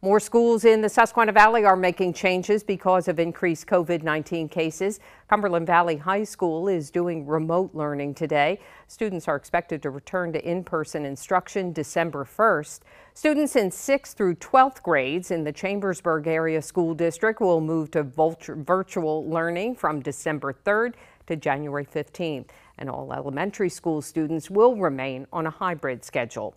More schools in the Susquehanna Valley are making changes because of increased COVID-19 cases. Cumberland Valley High School is doing remote learning today. Students are expected to return to in-person instruction December 1st. Students in 6th through 12th grades in the Chambersburg Area School District will move to virtual learning from December 3rd to January 15th. And all elementary school students will remain on a hybrid schedule.